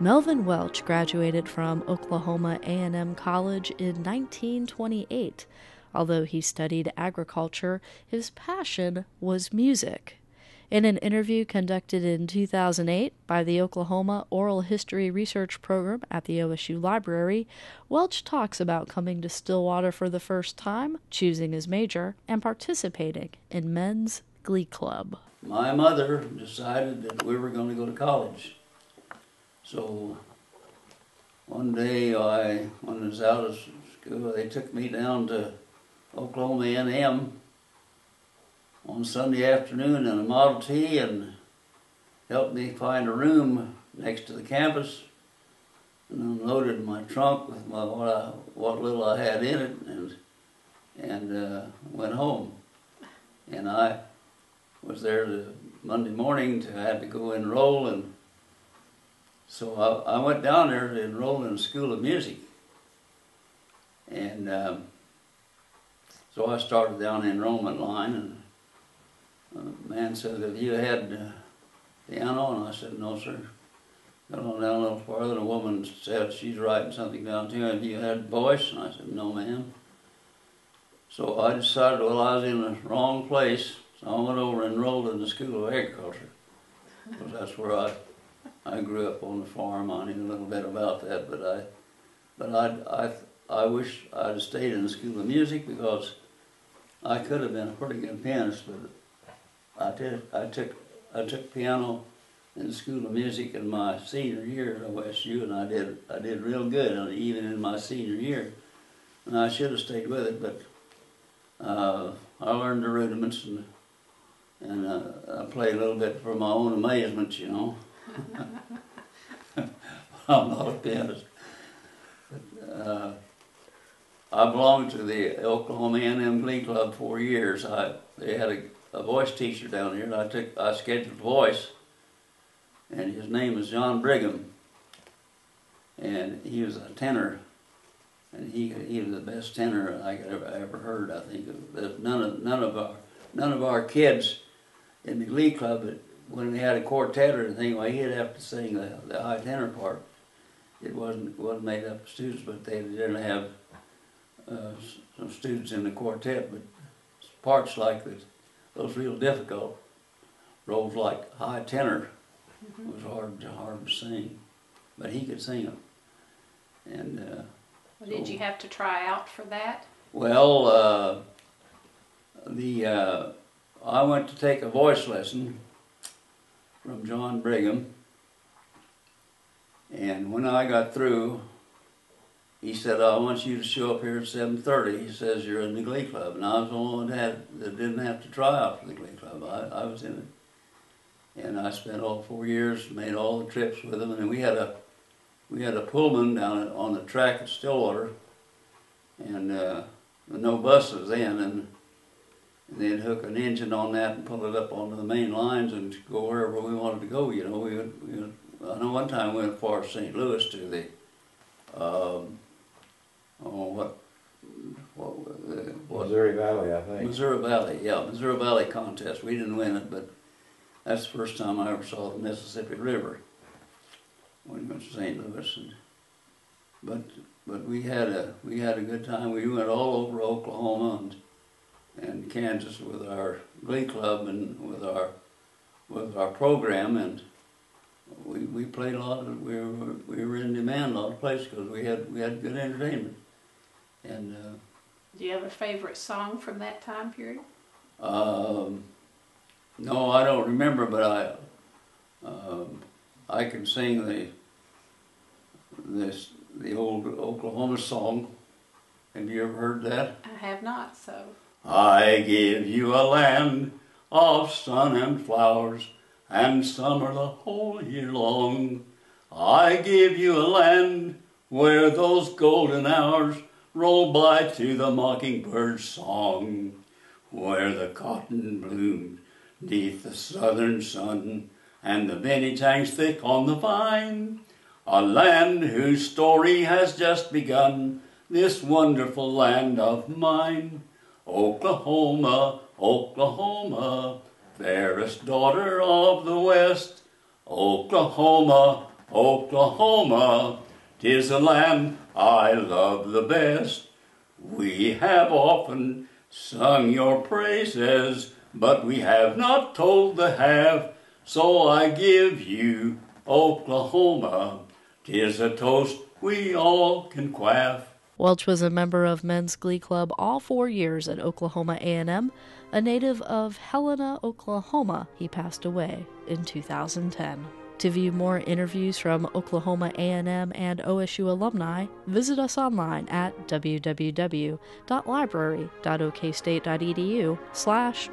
Melvin Welch graduated from Oklahoma A&M College in 1928. Although he studied agriculture, his passion was music. In an interview conducted in 2008 by the Oklahoma Oral History Research Program at the OSU Library, Welch talks about coming to Stillwater for the first time, choosing his major, and participating in men's glee club. My mother decided that we were going to go to college. So one day I, when I was out of school, they took me down to Oklahoma A&M on Sunday afternoon in a Model T and helped me find a room next to the campus and unloaded my trunk with my what, I, what little I had in it and and uh, went home. And I was there the Monday morning to had to go enroll and so I, I went down there to enroll in the School of Music. And um, so I started down the enrollment line and a man said, have you had uh, piano? And I said, no, sir. Got on down a little farther, and a woman said she's writing something down too. Have you had voice? And I said, no, ma'am. So I decided, well, I was in the wrong place, so I went over and enrolled in the School of Agriculture. Because that's where I, I grew up on the farm. I knew a little bit about that, but I, but I, I, I wish I'd stayed in the School of Music because I could have been a pretty good pianist, but I did. I took I took piano in the School of Music in my senior year at OSU, and I did I did real good, even in my senior year. And I should have stayed with it, but uh, I learned the rudiments and and uh, I played a little bit for my own amazement, you know. I'm not a pianist. Uh, I belonged to the Oklahoma A&M Glee Club for years. I they had a a voice teacher down here, and I took I scheduled voice, and his name was John Brigham, and he was a tenor, and he he was the best tenor I could ever ever heard. I think none of none of our none of our kids in the Glee Club when we had a quartet or anything, well, he'd have to sing the, the high tenor part. It wasn't wasn't made up of students, but they didn't have uh, some students in the quartet, but parts like this those real difficult roles like high tenor mm-hmm. was hard to hard to sing, but he could sing them. And uh, well, did so, you have to try out for that? Well, uh, the uh, I went to take a voice lesson from John Brigham, and when I got through, he said, I want you to show up here at 7.30. He says, you're in the Glee Club. And I was the only one that, that didn't have to try out for the Glee Club. I, I was in it. And I spent all four years, made all the trips with him. And we had a, we had a Pullman down on the track at Stillwater. And uh, no buses then. And, and they'd hook an engine on that and pull it up onto the main lines and go wherever we wanted to go. You know, we, would, we would, I know one time we went far St. Louis to the um, oh, what, what, uh, what, Missouri Valley, I think. Missouri Valley, yeah, Missouri Valley contest. We didn't win it, but that's the first time I ever saw the Mississippi River when we went to St. Louis. And, but but we had a we had a good time. We went all over Oklahoma and and Kansas with our glee club and with our with our program and we, we played a lot of, we were, we were in demand a lot of places because we had, we had good entertainment. And, uh, Do you have a favorite song from that time period? Um, no, I don't remember, but I, um, I can sing the, this, the old Oklahoma song. Have you ever heard that? I have not, so. I give you a land of sun and flowers and summer the whole year long. I give you a land where those golden hours roll by to the mockingbird's song, where the cotton blooms neath the southern sun, and the vintage hangs thick on the vine. A land whose story has just begun, this wonderful land of mine. Oklahoma, Oklahoma, fairest daughter of the West, Oklahoma, Oklahoma, tis the land I love the best. We have often sung your praises, but we have not told the half. So I give you Oklahoma, tis a toast we all can quaff. Welch was a member of men's glee club all four years at Oklahoma A&M. A native of Helena, Oklahoma, he passed away in 2010. To view more interviews from Oklahoma A&M and OSU alumni, visit us online at www.library.okstate.edu slash.